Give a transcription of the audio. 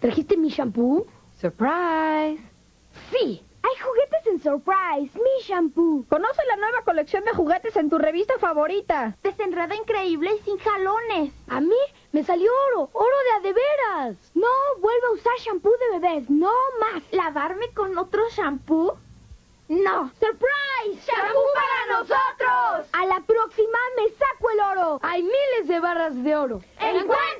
¿trajiste mi shampoo? Surprise. Sí, hay juguetes en Surprise, mi shampoo. Conoce la nueva colección de juguetes en tu revista favorita. Desenreda increíble y sin jalones. A mí me salió oro, oro de a de veras. No vuelvo a usar shampoo de bebés, no más. ¿Lavarme con otro shampoo? No. ¡Surprise! ¡Shampoo para nosotros! A la próxima me saco el oro. Hay miles de barras de oro. ¡Encuéntralas!